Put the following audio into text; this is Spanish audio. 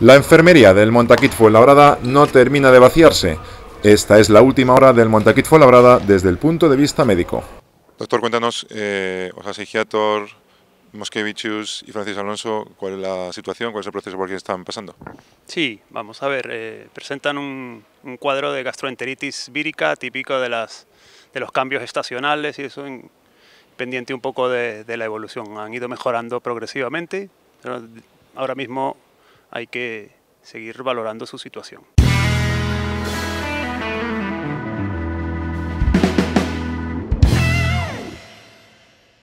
La enfermería del Montaquit Fuenlabrada no termina de vaciarse. Esta es la última hora del Montaquit Fuenlabrada desde el punto de vista médico. Doctor, cuéntanos, eh, Psiquiator, Moskevichus y Francisco Alonso, ¿cuál es la situación, cuál es el proceso por el que están pasando? Sí, vamos a ver, eh, presentan un, cuadro de gastroenteritis vírica típico de, las, de los cambios estacionales y eso pendiente un poco de, de la evolución. Han ido mejorando progresivamente, pero ahora mismo hay que seguir valorando su situación.